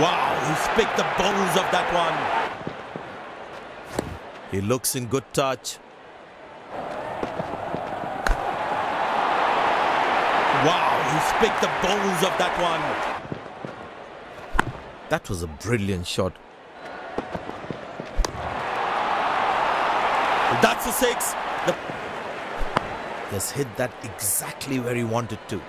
Wow, he picked the bones of that one. He looks in good touch. Wow, he picked the bones of that one. That was a brilliant shot. That's a six. The... Has hit that exactly where he wanted to.